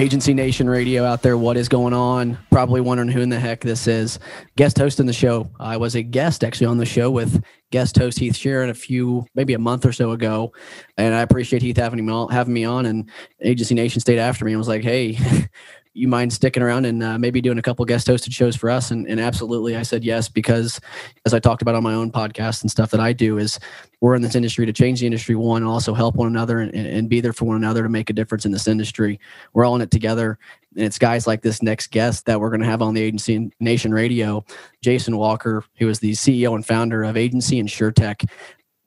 Agency Nation Radio out there. What is going on? Probably wondering who in the heck this is. Guest hosting the show. I was a guest actually on the show with guest host Heath Sheeran a few, maybe a month or so ago, and I appreciate Heath having me on, having me on. And Agency Nation stayed after me and was like, "Hey, you mind sticking around and uh, maybe doing a couple guest hosted shows for us? And, and, absolutely i said yes because as i talked about on my own podcast and stuff that i do is we're in this industry to change the industry one and also help one another and, and be there for one another to make a difference in this industry. We're all in it together and it's guys like this next guest that we're going to have on the agency nation radio jason walker who is the ceo and founder of agency InsurTech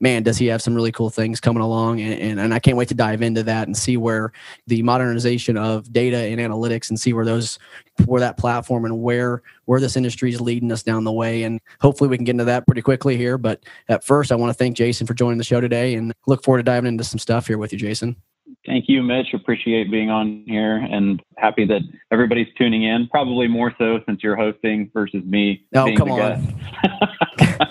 man, does he have some really cool things coming along. And, and, and, I can't wait to dive into that and see where the modernization of data and analytics and see where those, where that platform and where, where this industry is leading us down the way. And hopefully we can get into that pretty quickly here. But at first, I want to thank Jason for joining the show today and look forward to diving into some stuff here with you, Jason. Thank you, Mitch. Appreciate being on here and happy that everybody's tuning in. Probably more so since you're hosting versus me. Oh, come on.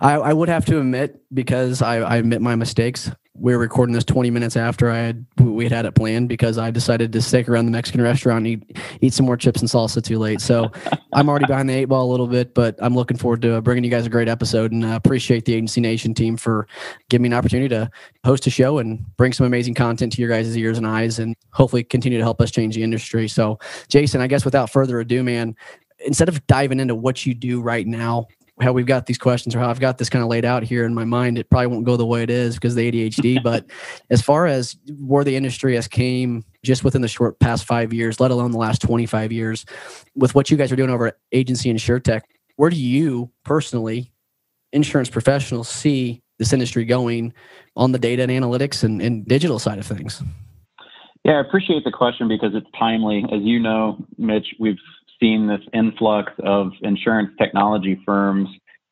I, I would have to admit because I, I admit my mistakes. We were recording this 20 minutes after I had we had had it planned because I decided to stick around the Mexican restaurant and eat, eat some more chips and salsa too late. So I'm already behind the eight ball a little bit, but I'm looking forward to bringing you guys a great episode and appreciate the Agency Nation team for giving me an opportunity to host a show and bring some amazing content to your guys' ears and eyes and hopefully continue to help us change the industry. So, Jason, I guess without further ado, man, instead of diving into what you do right now how we've got these questions or how I've got this kind of laid out here in my mind, it probably won't go the way it is because the ADHD. but as far as where the industry has came just within the short past five years, let alone the last 25 years, with what you guys are doing over at Agency InsurTech, where do you personally, insurance professionals, see this industry going on the data and analytics and, and digital side of things? Yeah, I appreciate the question because it's timely. As you know, Mitch, we've seen this influx of insurance technology firms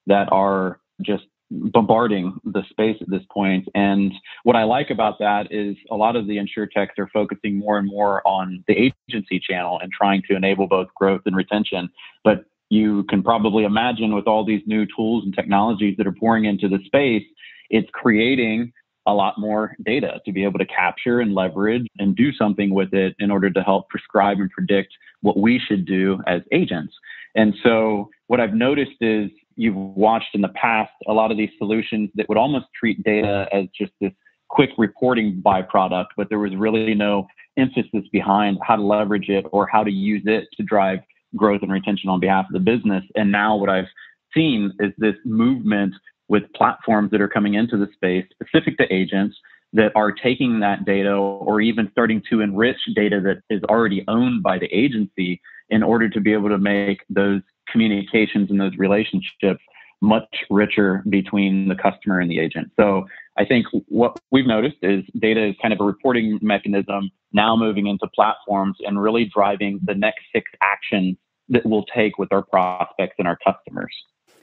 that are just bombarding the space at this point. And what I like about that is a lot of the insurtechs are focusing more and more on the agency channel and trying to enable both growth and retention. But you can probably imagine with all these new tools and technologies that are pouring into the space, it's creating a lot more data to be able to capture and leverage and do something with it in order to help prescribe and predict what we should do as agents. And so what I've noticed is you've watched in the past a lot of these solutions that would almost treat data as just this quick reporting byproduct, but there was really no emphasis behind how to leverage it or how to use it to drive growth and retention on behalf of the business. And now what I've seen is this movement with platforms that are coming into the space specific to agents that are taking that data or even starting to enrich data that is already owned by the agency in order to be able to make those communications and those relationships much richer between the customer and the agent. So I think what we've noticed is data is kind of a reporting mechanism now moving into platforms and really driving the next six actions that we'll take with our prospects and our customers.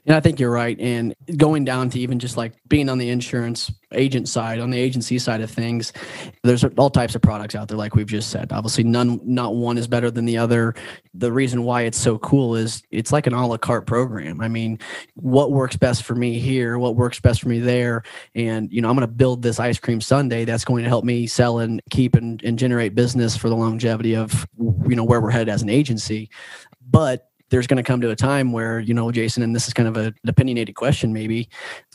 And I think you're right. And going down to even just like being on the insurance agent side, on the agency side of things, there's all types of products out there, like we've just said. Obviously, none, not one is better than the other. The reason why it's so cool is it's like an a la carte program. I mean, what works best for me here, what works best for me there. And, you know, I'm going to build this ice cream sundae that's going to help me sell and keep and, and generate business for the longevity of, you know, where we're headed as an agency. But there's going to come to a time where you know jason and this is kind of a, an opinionated question maybe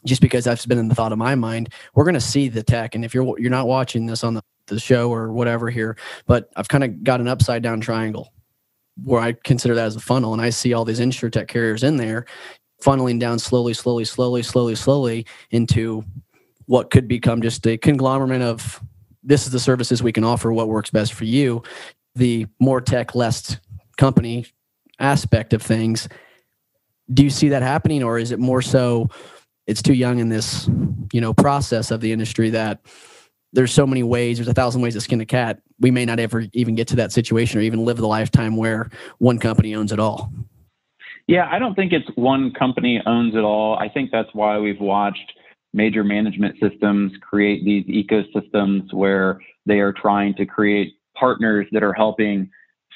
just because that's been in the thought of my mind we're going to see the tech. And if you're you're not watching this on the, the show or whatever here but i've kind of got an upside down triangle where i consider that as a funnel and i see all these insurtech carriers in there funneling down slowly slowly slowly slowly slowly into what could become just a conglomerate of this is the services we can offer what works best for you the more tech less company aspect of things. Do you see that happening, or is it more so it's too young in this, you know, process of the industry that there's so many ways, there's a thousand ways to skin a cat. We may not ever even get to that situation or even live the lifetime where one company owns it all. Yeah, I don't think it's one company owns it all. I think that's why we've watched major management systems create these ecosystems where they are trying to create partners that are helping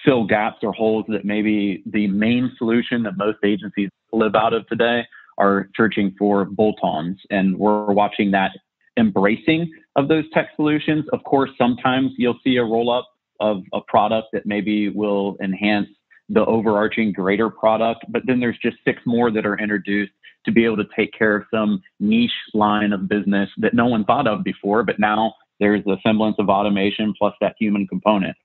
fill gaps or holes that maybe the main solution that most agencies live out of today are searching for bolt-ons and we're watching that embracing of those tech solutions of course sometimes you'll see a roll up of a product that maybe will enhance the overarching greater product, but then there's just six more that are introduced to be able to take care of some niche line of business that no one thought of before, but now there's a semblance of automation plus that human component.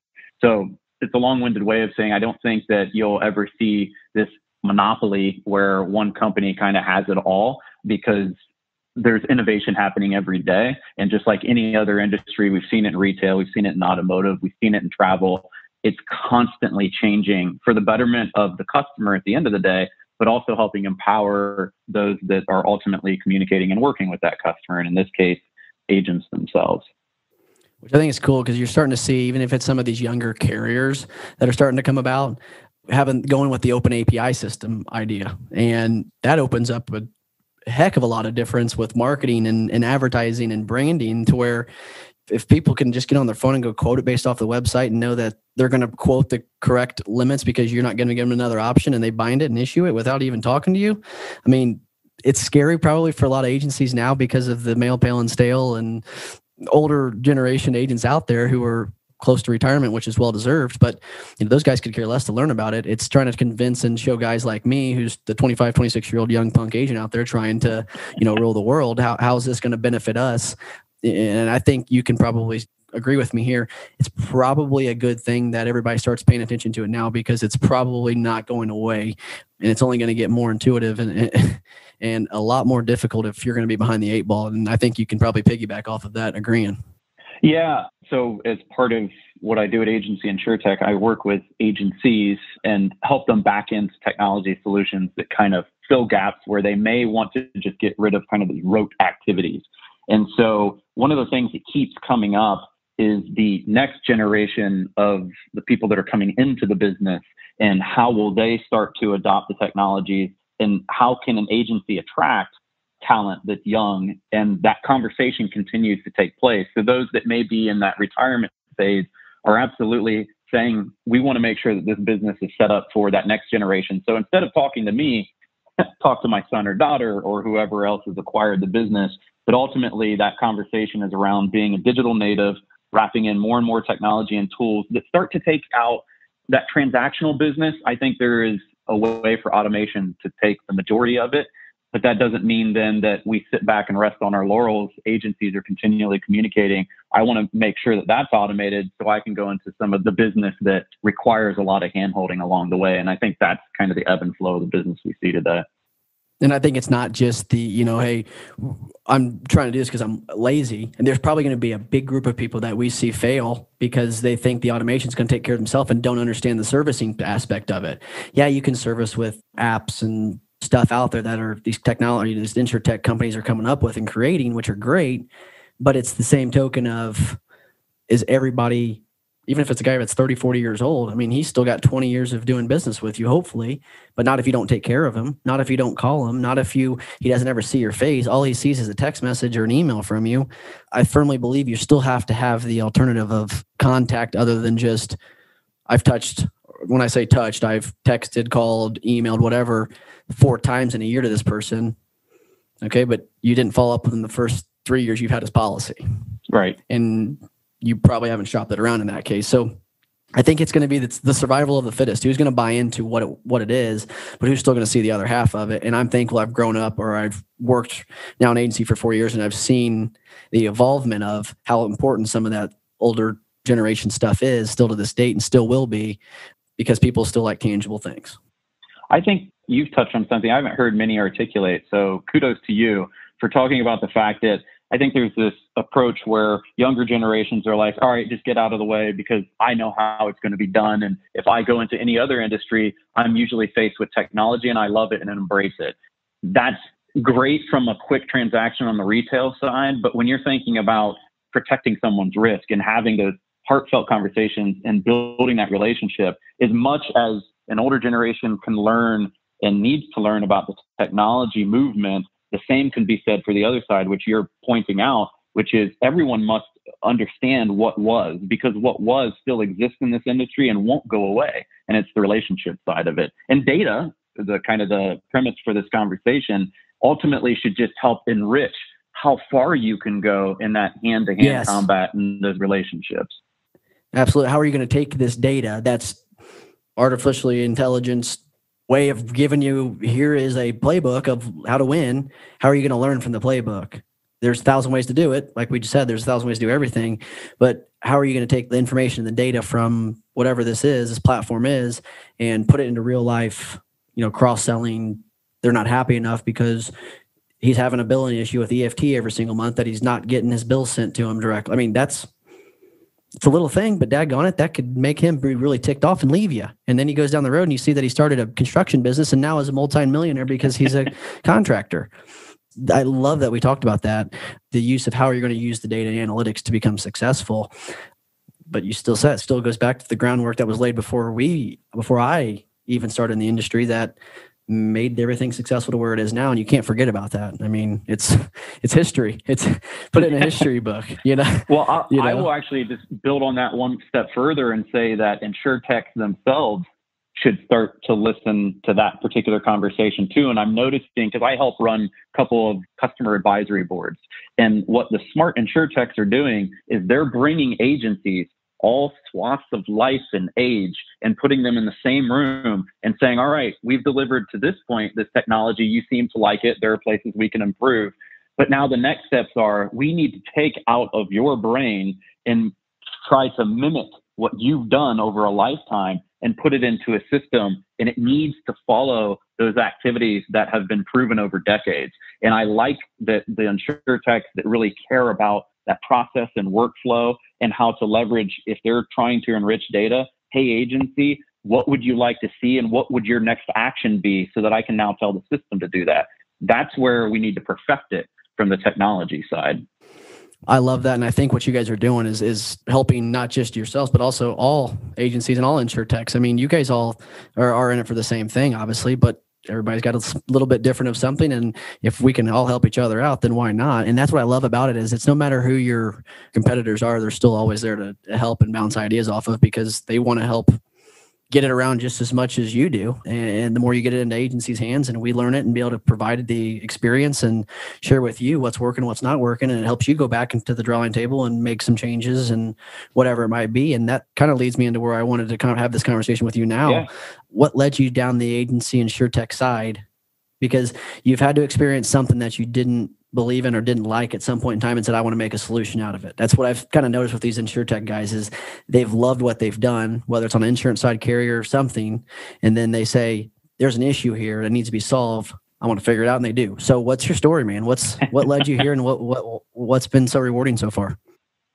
So it's a long-winded way of saying I don't think that you'll ever see this monopoly where one company kind of has it all because there's innovation happening every day. And just like any other industry, we've seen it in retail, we've seen it in automotive, we've seen it in travel. It's constantly changing for the betterment of the customer at the end of the day, but also helping empower those that are ultimately communicating and working with that customer. And in this case, agents themselves. Which I think is cool because you're starting to see, even if it's some of these younger carriers that are starting to come about, having going with the open API system idea. And that opens up a heck of a lot of difference with marketing and, and advertising and branding to where if people can just get on their phone and go quote it based off the website and know that they're going to quote the correct limits because you're not going to give them another option and they bind it and issue it without even talking to you. I mean, it's scary probably for a lot of agencies now because of the male pale and stale and older generation agents out there who are close to retirement, which is well deserved. But you know, those guys could care less to learn about it. It's trying to convince and show guys like me, who's the 25, 26 year old young punk agent out there trying to, you know, rule the world. How, how is this going to benefit us? And I think you can probably agree with me here. It's probably a good thing that everybody starts paying attention to it now because it's probably not going away and it's only going to get more intuitive and, and a lot more difficult if you're going to be behind the eight ball. And I think you can probably piggyback off of that agreeing. Yeah. So as part of what I do at Agency InsurTech, I work with agencies and help them back into technology solutions that kind of fill gaps where they may want to just get rid of kind of these rote activities. And so one of the things that keeps coming up is the next generation of the people that are coming into the business and how will they start to adopt the technologies and how can an agency attract talent that's young and that conversation continues to take place. So those that may be in that retirement phase are absolutely saying we want to make sure that this business is set up for that next generation. So instead of talking to me, talk to my son or daughter or whoever else has acquired the business. But ultimately that conversation is around being a digital native, wrapping in more and more technology and tools that start to take out that transactional business. I think there is a way for automation to take the majority of it but that doesn't mean then that we sit back and rest on our laurels. Agencies are continually communicating. I want to make sure that that's automated so I can go into some of the business that requires a lot of handholding along the way. And I think that's kind of the ebb and flow of the business we see today. And I think it's not just the, you know, hey, I'm trying to do this because I'm lazy. And there's probably going to be a big group of people that we see fail because they think the automation is going to take care of themselves and don't understand the servicing aspect of it. Yeah, you can service with apps and stuff out there that are these technology, these insurtech companies are coming up with and creating, which are great. But it's the same token of is everybody, even if it's a guy that's 30, 40 years old, I mean, he's still got 20 years of doing business with you, hopefully, but not if you don't take care of him, not if you don't call him, not if you, he doesn't ever see your face. All he sees is a text message or an email from you. I firmly believe you still have to have the alternative of contact other than just, I've touched, when I say touched, I've texted, called, emailed, whatever four times in a year to this person. Okay, but you didn't follow up within the first three years you've had his policy. Right. And you probably haven't shopped it around in that case. So I think it's going to be the, the survival of the fittest. Who's going to buy into what it, what it is, but who's still going to see the other half of it? And I'm thankful I've grown up or I've worked now in agency for four years and I've seen the evolvement of how important some of that older generation stuff is still to this date and still will be because people still like tangible things. I think you've touched on something I haven't heard many articulate. So kudos to you for talking about the fact that I think there's this approach where younger generations are like, all right, just get out of the way because I know how it's going to be done. And if I go into any other industry, I'm usually faced with technology and I love it and embrace it. That's great from a quick transaction on the retail side. But when you're thinking about protecting someone's risk and having those heartfelt conversations and building that relationship, as much as an older generation can learn and needs to learn about the technology movement, the same can be said for the other side, which you're pointing out, which is everyone must understand what was because what was still exists in this industry and won't go away. And it's the relationship side of it. And data, the kind of the premise for this conversation, ultimately should just help enrich how far you can go in that hand to hand combat and those relationships. Absolutely. How are you going to take this data that's artificially intelligence way of giving you here is a playbook of how to win. How are you going to learn from the playbook? There's a thousand ways to do it. Like we just said, there's a thousand ways to do everything. But how are you going to take the information and the data from whatever this is, this platform is, and put it into real life, you know, cross selling? They're not happy enough because he's having a billing issue with EFT every single month that he's not getting his bill sent to him directly. I mean, that's it's a little thing, but daggone it, that could make him be really ticked off and leave you. And then he goes down the road and you see that he started a construction business and now is a multi-millionaire because he's a contractor. I love that we talked about that. The use of how you're going to use the data analytics to become successful. But you still said it still goes back to the groundwork that was laid before we before I even started in the industry that made everything successful to where it is now and you can't forget about that. I mean it's it's history. It's put it in a history book you know? Well I, you know? I will actually just build on that one step further and say that insurtechs themselves should start to listen to that particular conversation too. And i'm noticing because i help run a couple of customer advisory boards. And what the smart insurtechs are doing is they're bringing agencies all swaths of life and age and putting them in the same room and saying, all right, we've delivered to this point this technology. You seem to like it. There are places we can improve. But now the next steps are we need to take out of your brain and try to mimic what you've done over a lifetime and put it into a system. And it needs to follow those activities that have been proven over decades. And I like that the insurtechs that really care about that process and workflow and how to leverage if they're trying to enrich data. Hey, agency, what would you like to see and what would your next action be so that I can now tell the system to do that? That's where we need to perfect it from the technology side. I love that, and I think what you guys are doing is is helping not just yourselves, but also all agencies and all insurtechs. I mean, you guys all are, are in it for the same thing, obviously, but everybody's got a little bit different of something and if we can all help each other out then why not? And that's what i love about it is it's no matter who your competitors are they're still always there to help and bounce ideas off of because they want to help get it around just as much as you do. And the more you get it into agencies' hands and we learn it and be able to provide the experience and share with you what's working, what's not working, and it helps you go back into the drawing table and make some changes and whatever it might be. And that kind of leads me into where I wanted to kind of have this conversation with you now. Yeah. What led you down the agency InsurTech side? Because you've had to experience something that you didn't believe in or didn't like at some point in time and said, I want to make a solution out of it. That's what I've kind of noticed with these insurtech guys is they've loved what they've done, whether it's on an insurance side carrier or something. And then they say, there's an issue here that needs to be solved. I want to figure it out. And they do. So what's your story, man? What's, what led you here and what, what, what's been so rewarding so far?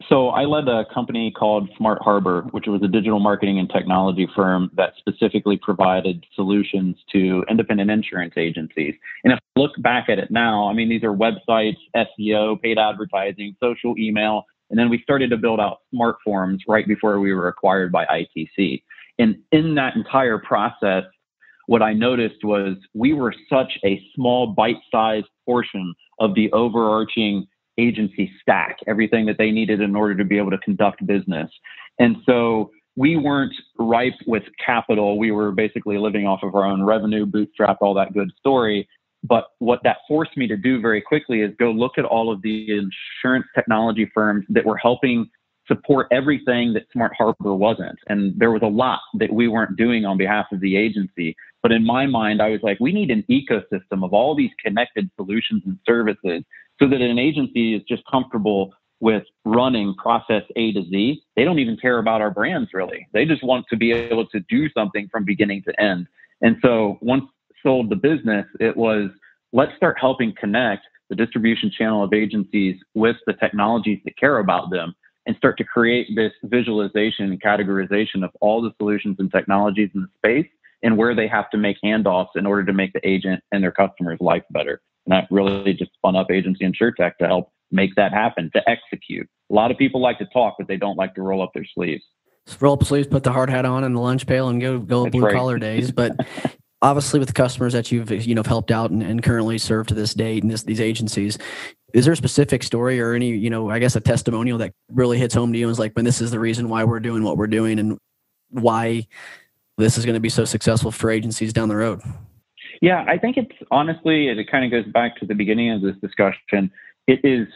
So I led a company called Smart Harbor, which was a digital marketing and technology firm that specifically provided solutions to independent insurance agencies. And if I look back at it now, I mean, these are websites, SEO, paid advertising, social email, and then we started to build out smart forms right before we were acquired by ITC. And in that entire process, what I noticed was we were such a small bite-sized portion of the overarching agency stack, everything that they needed in order to be able to conduct business. And so we weren't ripe with capital. We were basically living off of our own revenue, bootstrap, all that good story. But what that forced me to do very quickly is go look at all of the insurance technology firms that were helping support everything that Smart Harbor wasn't. And there was a lot that we weren't doing on behalf of the agency. But in my mind, I was like, we need an ecosystem of all these connected solutions and services so that an agency is just comfortable with running process A to Z. They don't even care about our brands really. They just want to be able to do something from beginning to end. And so once sold the business, it was let's start helping connect the distribution channel of agencies with the technologies that care about them and start to create this visualization and categorization of all the solutions and technologies in the space and where they have to make handoffs in order to make the agent and their customers' life better. And that really just spun up Agency InsurTech to help make that happen, to execute. A lot of people like to talk, but they don't like to roll up their sleeves. roll up sleeves, put the hard hat on and the lunch pail and go go blue right. collar days. But obviously with the customers that you've you know helped out and, and currently serve to this date and this, these agencies, is there a specific story or any, you know, I guess a testimonial that really hits home to you and is like, when this is the reason why we're doing what we're doing and why this is going to be so successful for agencies down the road? Yeah, I think it's honestly, it kind of goes back to the beginning of this discussion. It is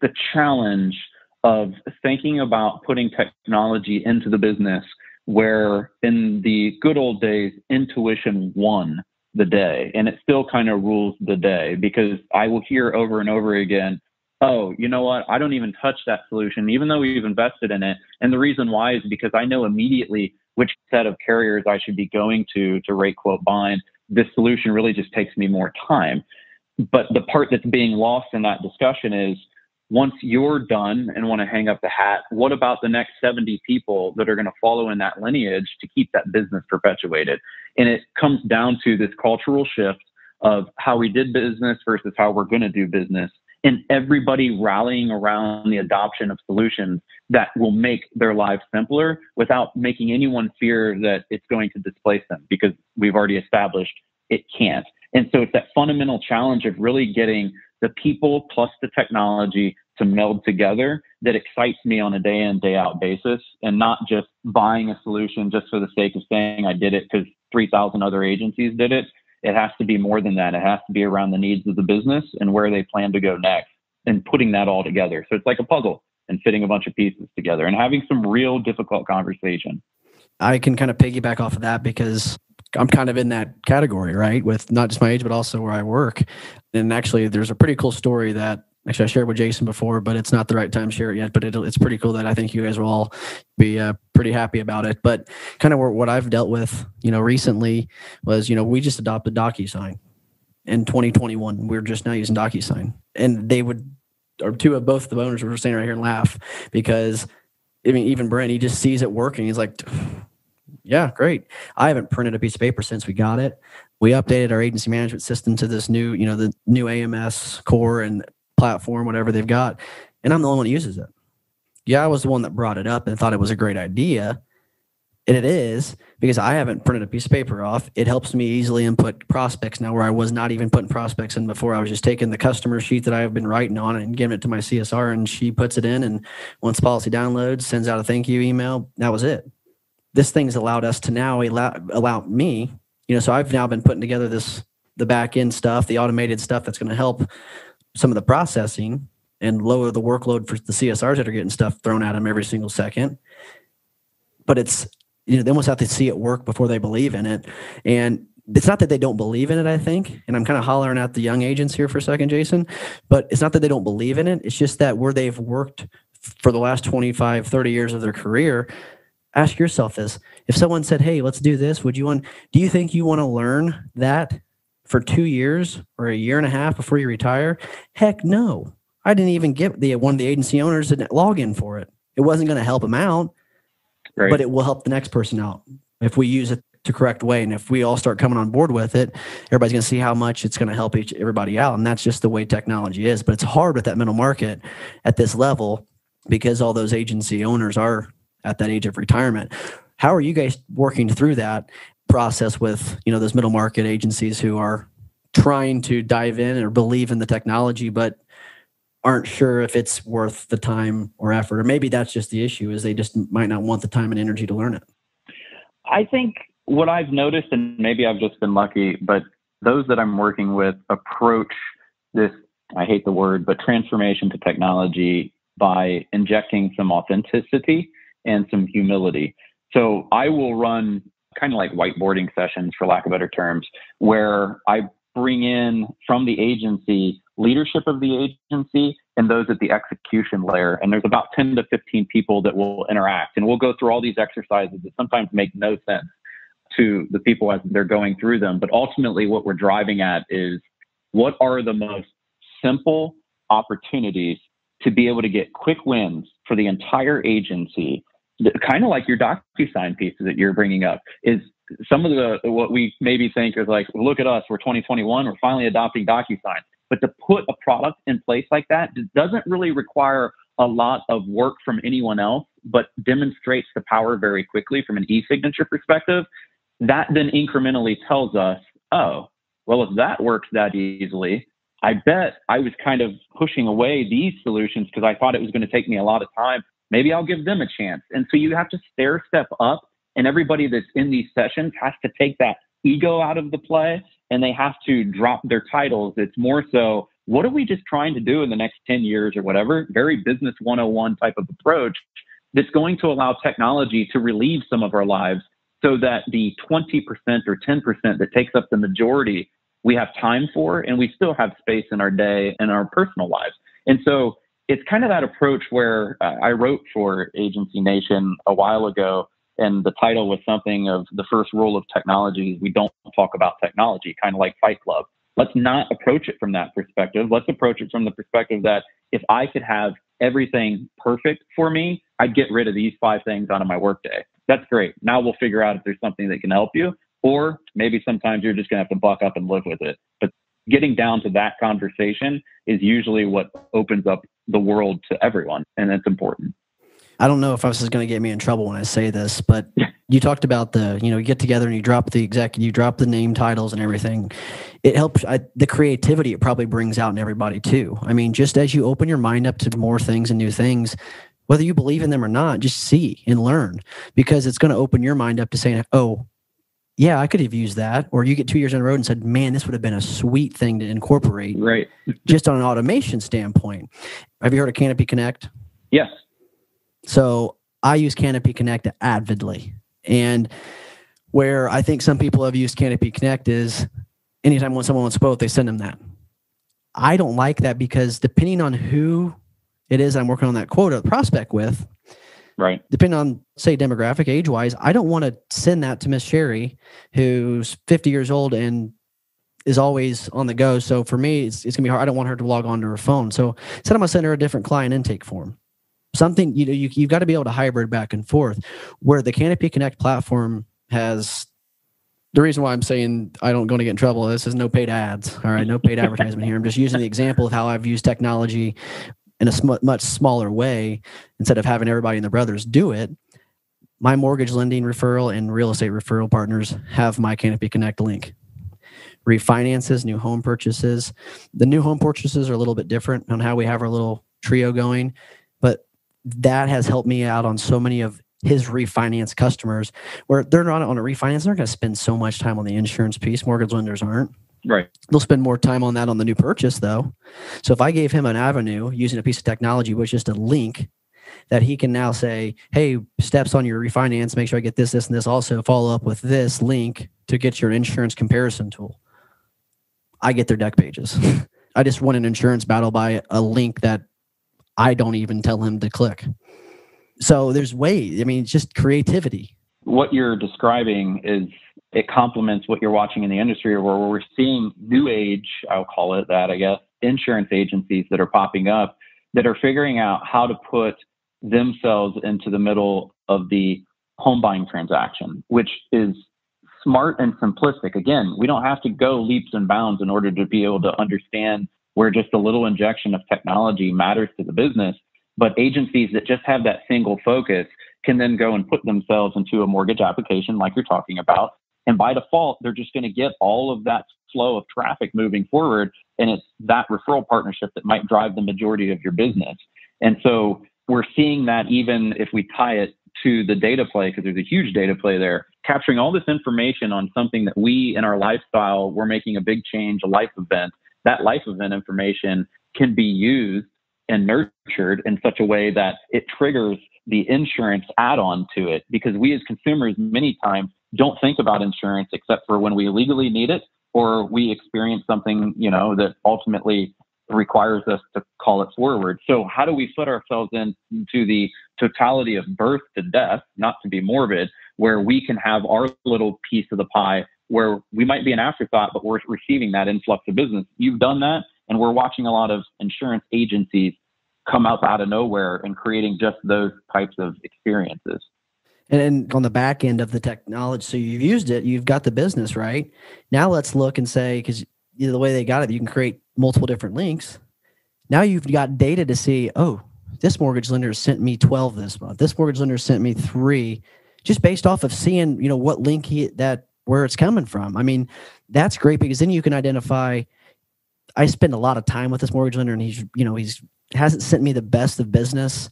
the challenge of thinking about putting technology into the business where in the good old days, intuition won the day and it still kind of rules the day because I will hear over and over again, oh, you know what? I don't even touch that solution, even though we've invested in it. And the reason why is because I know immediately which set of carriers I should be going to to rate quote bind. This solution really just takes me more time. But the part that's being lost in that discussion is once you're done and want to hang up the hat, what about the next 70 people that are going to follow in that lineage to keep that business perpetuated? And it comes down to this cultural shift of how we did business versus how we're going to do business. And everybody rallying around the adoption of solutions that will make their lives simpler without making anyone fear that it's going to displace them because we've already established it can't. And so it's that fundamental challenge of really getting the people plus the technology to meld together that excites me on a day in, day out basis and not just buying a solution just for the sake of saying I did it because 3,000 other agencies did it. It has to be more than that. It has to be around the needs of the business and where they plan to go next and putting that all together. So it's like a puzzle and fitting a bunch of pieces together and having some real difficult conversation. I can kind of piggyback off of that because I'm kind of in that category, right? With not just my age, but also where I work. And actually, there's a pretty cool story that actually I shared with Jason before, but it's not the right time to share it yet. But it's pretty cool that I think you guys will all be uh, pretty happy about it. But kind of what I've dealt with, you know, recently was, you know, we just adopted DocuSign in 2021. We are just now using DocuSign, and they would, or two of both the owners were standing right here and laugh because, I mean, even Brent, he just sees it working. He's like, yeah, great. I haven't printed a piece of paper since we got it. We updated our agency management system to this new, you know, the new AMS core and platform, whatever they've got. And I'm the only one that uses it. Yeah, I was the one that brought it up and thought it was a great idea. And it is because I haven't printed a piece of paper off. It helps me easily input prospects now where I was not even putting prospects in before. I was just taking the customer sheet that I have been writing on and giving it to my CSR and she puts it in. And once policy downloads, sends out a thank you email. That was it this thing's allowed us to now allow, allow me, you know, so I've now been putting together this, the back end stuff, the automated stuff that's going to help some of the processing and lower the workload for the CSRs that are getting stuff thrown at them every single second. But it's, you know, they almost have to see it work before they believe in it. And it's not that they don't believe in it, I think. And I'm kind of hollering at the young agents here for a second, Jason, but it's not that they don't believe in it. It's just that where they've worked for the last 25, 30 years of their career, ask yourself this if someone said hey let's do this would you want do you think you want to learn that for two years or a year and a half before you retire heck no i didn't even get the one of the agency owners to log in for it it wasn't going to help them out right. but it will help the next person out if we use it the correct way and if we all start coming on board with it everybody's going to see how much it's going to help each everybody out and that's just the way technology is but it's hard with that middle market at this level because all those agency owners are at that age of retirement. How are you guys working through that process with you know those middle market agencies who are trying to dive in or believe in the technology, but aren't sure if it's worth the time or effort, or maybe that's just the issue is they just might not want the time and energy to learn it. I think what I've noticed, and maybe I've just been lucky, but those that I'm working with approach this, I hate the word, but transformation to technology by injecting some authenticity and some humility. So I will run kind of like whiteboarding sessions, for lack of better terms, where I bring in from the agency leadership of the agency and those at the execution layer. And there's about 10 to 15 people that will interact. And we'll go through all these exercises that sometimes make no sense to the people as they're going through them. But ultimately, what we're driving at is what are the most simple opportunities to be able to get quick wins for the entire agency kind of like your DocuSign pieces that you're bringing up is some of the what we maybe think is like, look at us, we're 2021, we're finally adopting DocuSign. But to put a product in place like that doesn't really require a lot of work from anyone else, but demonstrates the power very quickly from an e-signature perspective. That then incrementally tells us, oh, well, if that works that easily, I bet I was kind of pushing away these solutions because I thought it was going to take me a lot of time maybe I'll give them a chance. And so you have to stair step up, and everybody that's in these sessions has to take that ego out of the play and they have to drop their titles. It's more so what are we just trying to do in the next 10 years or whatever? Very business 101 type of approach that's going to allow technology to relieve some of our lives so that the 20% or 10% that takes up the majority we have time for and we still have space in our day and our personal lives. And so it's kind of that approach where uh, I wrote for Agency Nation a while ago, and the title was something of the first rule of technology we don't talk about technology, kind of like Fight Club. Let's not approach it from that perspective. Let's approach it from the perspective that if I could have everything perfect for me, I'd get rid of these five things out of my workday. That's great. Now we'll figure out if there's something that can help you, or maybe sometimes you're just going to have to buck up and live with it. But getting down to that conversation is usually what opens up the world to everyone, and it's important. I don't know if this is going to get me in trouble when I say this, but you talked about the, you know, you get together and you drop the executive, you drop the name titles and everything. It helps I, the creativity it probably brings out in everybody too. I mean, just as you open your mind up to more things and new things, whether you believe in them or not, just see and learn because it's going to open your mind up to saying, oh, yeah, I could have used that. Or you get two years on the road and said, man, this would have been a sweet thing to incorporate. Right. just on an automation standpoint. Have you heard of Canopy Connect? Yes. So I use Canopy Connect avidly. And where I think some people have used Canopy Connect is anytime when someone wants a quote, they send them that. I don't like that because depending on who it is I'm working on that quote or prospect with, Right. Depending on, say, demographic, age wise, I don't want to send that to Miss Sherry, who's 50 years old and is always on the go. So for me, it's, it's gonna be hard. I don't want her to log on to her phone. So instead, I'm gonna send her a different client intake form. Something you know, you, you've got to be able to hybrid back and forth. Where the Canopy Connect platform has the reason why I'm saying I don't going to get in trouble. This is no paid ads. All right, no paid advertisement here. I'm just using the example of how I've used technology in a sm- much smaller way instead of having everybody and their brothers do it my mortgage lending referral and real estate referral partners have my canopy connect link refinances new home purchases the new home purchases are a little bit different on how we have our little trio going but that has helped me out on so many of his refinance customers where they're not on a refinance they're going to spend so much time on the insurance piece mortgage lenders aren't Right. They'll spend more time on that on the new purchase, though. So if I gave him an avenue using a piece of technology, which is just a link that he can now say, hey, steps on your refinance, make sure I get this, this, and this. Also, follow up with this link to get your insurance comparison tool. I get their dec pages. I just won an insurance battle by a link that I don't even tell him to click. So there's ways. I mean, it's just creativity. What you're describing is it complements what you're watching in the industry where we're seeing new age, I'll call it that, I guess, insurance agencies that are popping up that are figuring out how to put themselves into the middle of the home buying transaction, which is smart and simplistic. Again, we don't have to go leaps and bounds in order to be able to understand where just a little injection of technology matters to the business. But agencies that just have that single focus can then go and put themselves into a mortgage application like you're talking about and by default, they're just going to get all of that flow of traffic moving forward. And it's that referral partnership that might drive the majority of your business. And so we're seeing that even if we tie it to the data play, because there's a huge data play there, capturing all this information on something that we in our lifestyle, we're making a big change, a life event. That life event information can be used and nurtured in such a way that it triggers the insurance add on to it. Because we as consumers, many times, don't think about insurance except for when we legally need it or we experience something, you know, that ultimately requires us to call it forward. So how do we put ourselves into the totality of birth to death, not to be morbid, where we can have our little piece of the pie where we might be an afterthought, but we're receiving that influx of business. You've done that, and we're watching a lot of insurance agencies come up out of nowhere and creating just those types of experiences. And on the back end of the technology so you've used it you've got the business right? Now let's look and say because the way they got it you can create multiple different links. Now you've got data to see oh this mortgage lender sent me 12 this month. This mortgage lender sent me three just based off of seeing you know what link he that where it's coming from i mean that's great because then you can identify i spend a lot of time with this mortgage lender and he's you know he's hasn't sent me the best of business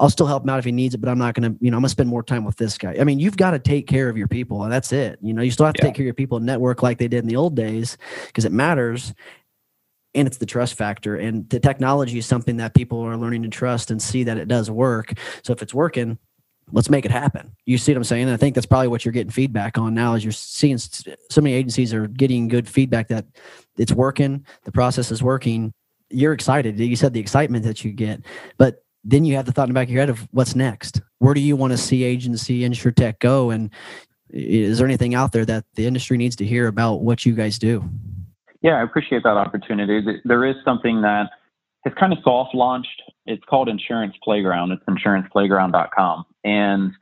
I'll still help him out if he needs it, but I'm not going to, you know, I'm going to spend more time with this guy. I mean, you've got to take care of your people, and that's it. You know, you still have to yeah. take care of your people and network like they did in the old days because it matters. and it's the trust factor and the technology is something that people are learning to trust and see that it does work so if it's working let's make it happen. You see what i'm saying? And i think that's probably what you're getting feedback on now is you're seeing so many agencies are getting good feedback that it's working the process is working. You're excited. You said the excitement that you get but then you have the thought in the back of your head of what's next? Where do you want to see agency insurtech go? And is there anything out there that the industry needs to hear about what you guys do? Yeah, I appreciate that opportunity. There is something that has kind of soft launched. It's called Insurance Playground. It's insuranceplayground.com. And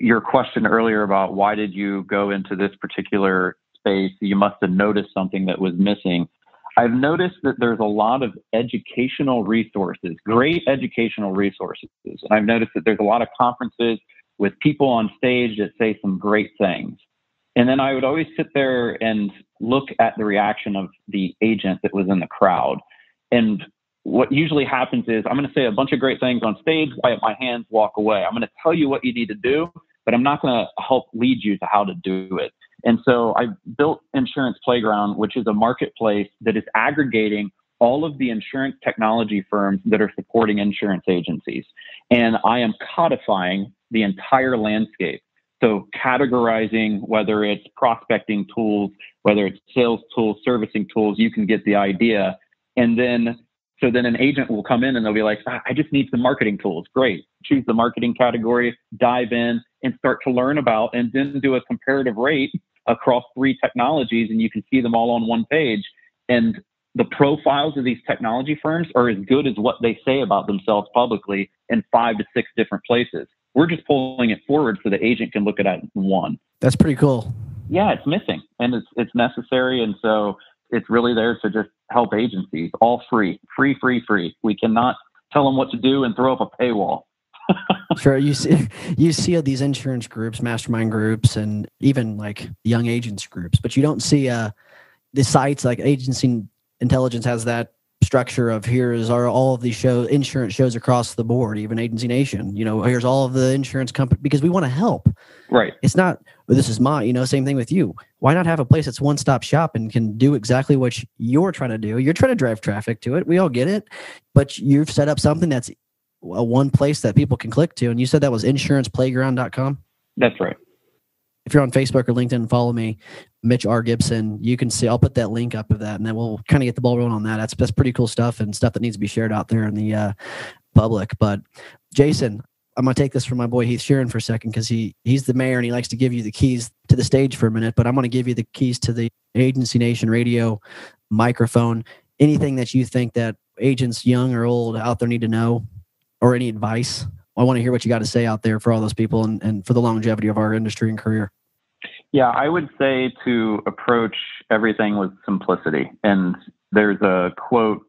your question earlier about why did you go into this particular space, you must have noticed something that was missing. I've noticed that there's a lot of educational resources, great educational resources. And I've noticed that there's a lot of conferences with people on stage that say some great things. And then I would always sit there and look at the reaction of the agent that was in the crowd. And what usually happens is I'm going to say a bunch of great things on stage, wipe my hands, walk away. I'm going to tell you what you need to do, but I'm not going to help lead you to how to do it. And so I built Insurance Playground, which is a marketplace that is aggregating all of the insurance technology firms that are supporting insurance agencies. And I am codifying the entire landscape. So categorizing whether it's prospecting tools, whether it's sales tools, servicing tools, you can get the idea. And then so then an agent will come in and they'll be like, ah, I just need some marketing tools. Great. Choose the marketing category, dive in and start to learn about and then do a comparative rate across three technologies and you can see them all on one page. And the profiles of these technology firms are as good as what they say about themselves publicly in five to six different places. We're just pulling it forward so the agent can look at it in one. That's pretty cool. Yeah, it's missing and it's it's necessary and so it's really there to just help agencies all free, free, free, free. We cannot tell them what to do and throw up a paywall. sure, you see you see these insurance groups, mastermind groups, and even like young agents groups, but you don't see uh the sites like agency intelligence has that structure of here is our all of these shows insurance shows across the board even agency nation. You know here's all of the insurance company because we want to help. Right. It's not well, this is my you know same thing with you. Why not have a place that's one stop shop and can do exactly what you're trying to do? You're trying to drive traffic to it. We all get it. But you've set up something that's a one place that people can click to and you said that was insuranceplayground.com that's right if you're on Facebook or LinkedIn, follow me, Mitch R. Gibson. You can see I'll put that link up of that, and then we'll kind of get the ball rolling on that. That's that's pretty cool stuff and stuff that needs to be shared out there in the uh, public. But Jason, I'm gonna take this from my boy Heath Sheeran for a second because he he's the mayor and he likes to give you the keys to the stage for a minute. But I'm gonna give you the keys to the Agency Nation radio microphone. Anything that you think that agents, young or old, out there need to know, or any advice I want to hear what you got to say out there for all those people and, and for the longevity of our industry and career. Yeah, I would say to approach everything with simplicity. And there's a quote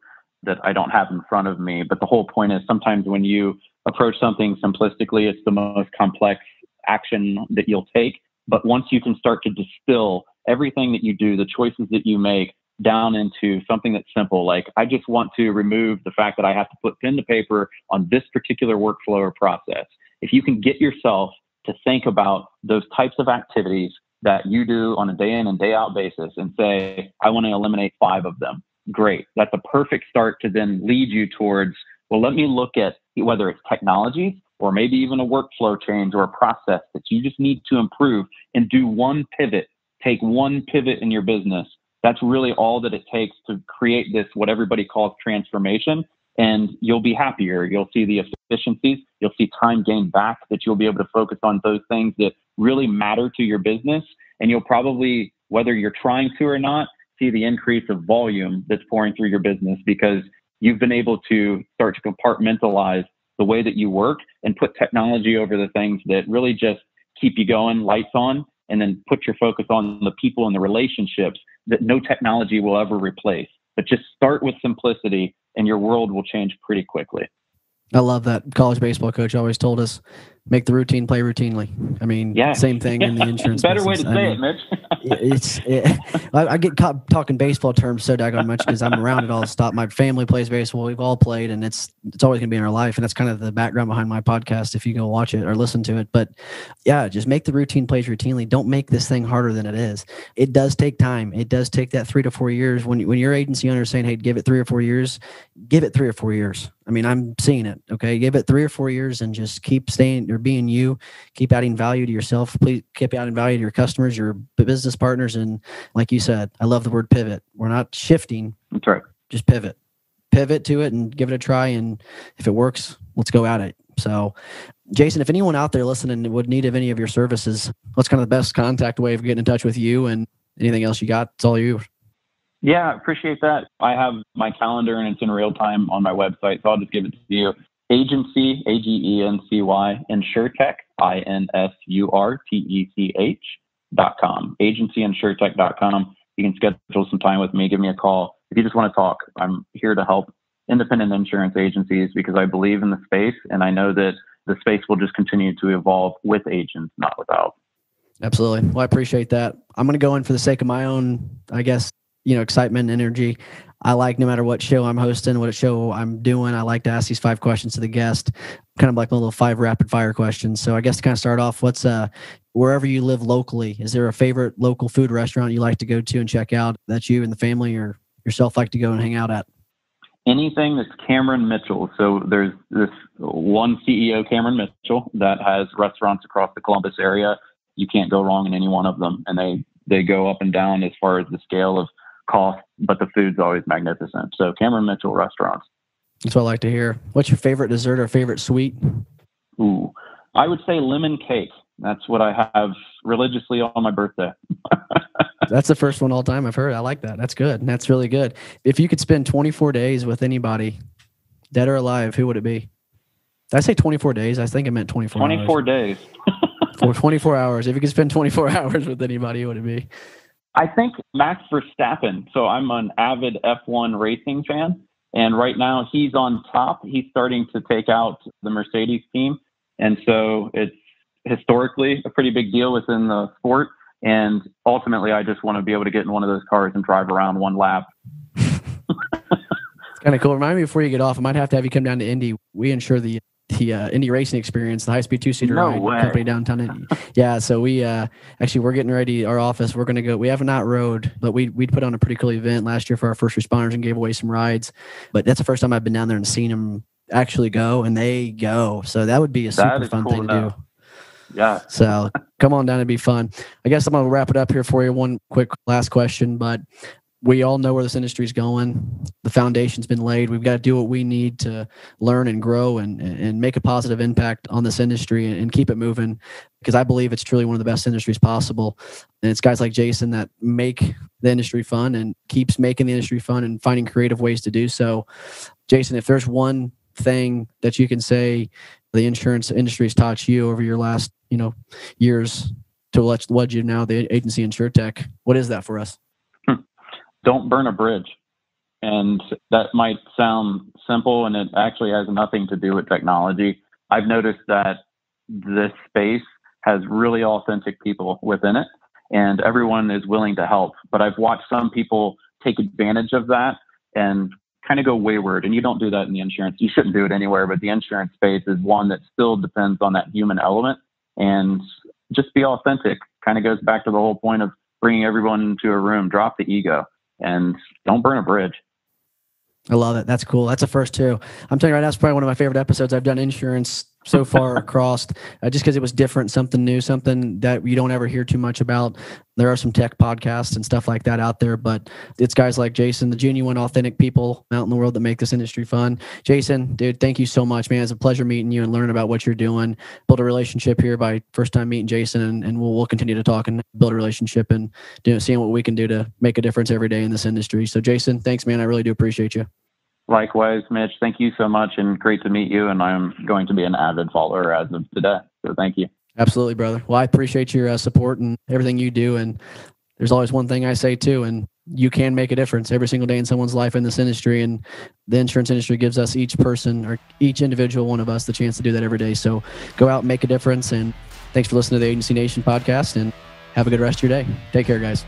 that I don't have in front of me, but the whole point is sometimes when you approach something simplistically, it's the most complex action that you'll take. But once you can start to distill everything that you do, the choices that you make, down into something that's simple. Like I just want to remove the fact that I have to put pen to paper on this particular workflow or process. If you can get yourself to think about those types of activities that you do on a day in and day out basis and say, I want to eliminate five of them. Great. That's a perfect start to then lead you towards, well, let me look at whether it's technology or maybe even a workflow change or a process that you just need to improve and do one pivot. Take one pivot in your business that's really all that it takes to create this, what everybody calls transformation. And you'll be happier. You'll see the efficiencies. You'll see time gained back that you'll be able to focus on those things that really matter to your business. And you'll probably, whether you're trying to or not, see the increase of volume that's pouring through your business because you've been able to start to compartmentalize the way that you work and put technology over the things that really just keep you going, lights on, and then put your focus on the people and the relationships that no technology will ever replace. But just start with simplicity and your world will change pretty quickly. I love that college baseball coach always told us make the routine play routinely. I mean, yeah. same thing in the insurance. Better business. way to I say mean, it, Mitch. it's it, I, get caught talking baseball terms so daggone much because I'm around it all the stop. My family plays baseball. We've all played, and it's it's always gonna be in our life. And that's kind of the background behind my podcast. If you go watch it or listen to it, but yeah, just make the routine plays routinely. Don't make this thing harder than it is. It does take time. It does take that three to four years. When when your agency owner is saying, "Hey, give it three or four years," give it three or four years. I mean, I'm seeing it. Okay, give it three or four years and just keep staying or being you. Keep adding value to yourself. Please keep adding value to your customers, your business partners, and like you said, I love the word pivot. We're not shifting. That's right. Just pivot, pivot to it, and give it a try. And if it works, let's go at it. So, Jason, if anyone out there listening would need of any of your services, what's kind of the best contact way of getting in touch with you and anything else you got? It's all you. Yeah, appreciate that. I have my calendar and it's in real time on my website, so I'll just give it to you. Agency, A G E N C Y, InsurTech, I N S U R T E C H dot com. Agencyinsurtech dot com. You can schedule some time with me, give me a call. If you just want to talk, I'm here to help independent insurance agencies because I believe in the space and I know that the space will just continue to evolve with agents, not without. Absolutely. Well, I appreciate that. I'm going to go in for the sake of my own, I guess, you know excitement and energy. I like no matter what show i'm hosting what show i'm doing i like to ask these five questions to the guest kind of like a little five rapid fire questions so i guess to kind of start off what's uh wherever you live locally is there a favorite local food restaurant you like to go to and check out that you and the family or yourself like to go and hang out at? Anything that's cameron mitchell. So there's this one ceo cameron mitchell that has restaurants across the columbus area. You can't go wrong in any one of them. And they they go up and down as far as the scale of cost, but the food's always magnificent. So Cameron Mitchell restaurants. That's what I like to hear. What's your favorite dessert or favorite sweet? Ooh, I would say lemon cake. That's what I have religiously on my birthday. That's the first one all time I've heard. I like that. That's good. That's really good. If you could spend 24 days with anybody, dead or alive, who would it be? Did I say 24 days? I think I meant 24 24 hours. days. For 24 hours. If you could spend 24 hours with anybody, who would it be? I think Max Verstappen. So I'm an avid F1 racing fan. And right now he's on top. He's starting to take out the Mercedes team. And so it's historically a pretty big deal within the sport. And ultimately, I just want to be able to get in one of those cars and drive around one lap. it's kind of cool. Remind me before you get off, I might have to have you come down to Indy. We insure the the uh, Indy Racing Experience, the high speed two seater no company downtown. Indy. yeah, so we uh, actually we're getting ready. Our office, we're going to go. We have not rode, but we we put on a pretty cool event last year for our first responders and gave away some rides. But that's the first time I've been down there and seen them actually go, and they go. So that would be a super fun cool thing to do. Yeah. So come on down and be fun. I guess I'm gonna wrap it up here for you. One quick last question, but we all know where this industry is going. The foundation's been laid. We've got to do what we need to learn and grow and, and make a positive impact on this industry and, keep it moving because I believe it's truly one of the best industries possible. And it's guys like Jason that make the industry fun and keeps making the industry fun and finding creative ways to do so. Jason, if there's one thing that you can say the insurance industry has taught you over your last, you know, years to what you now the agency InsurTech, what is that for us? Don't burn a bridge. And that might sound simple, and it actually has nothing to do with technology. I've noticed that this space has really authentic people within it, and everyone is willing to help. But I've watched some people take advantage of that and kind of go wayward. And you don't do that in the insurance. You shouldn't do it anywhere, but the insurance space is one that still depends on that human element. And just be authentic kind of goes back to the whole point of bringing everyone into a room, drop the ego and don't burn a bridge. I love it. That's cool. That's a first too. I'm telling you right now, it's probably one of my favorite episodes I've done insurance so far across, uh, just because it was different, something new, something that you don't ever hear too much about. There are some tech podcasts and stuff like that out there, but it's guys like Jason, the genuine, authentic people out in the world that make this industry fun. Jason, dude, thank you so much, man. It's a pleasure meeting you and learning about what you're doing. Build a relationship here by first time meeting Jason, and, and we'll, we'll continue to talk and build a relationship and you know, seeing what we can do to make a difference every day in this industry. So, Jason, thanks, man. I really do appreciate you. Likewise, Mitch. Thank you so much and great to meet you. And I'm going to be an avid follower as of today. So thank you. Absolutely, brother. Well, I appreciate your uh, support and everything you do. And there's always one thing I say too, and you can make a difference every single day in someone's life in this industry. And the insurance industry gives us each person or each individual one of us the chance to do that every day. So go out and make a difference. And thanks for listening to the Agency Nation podcast and have a good rest of your day. Take care, guys.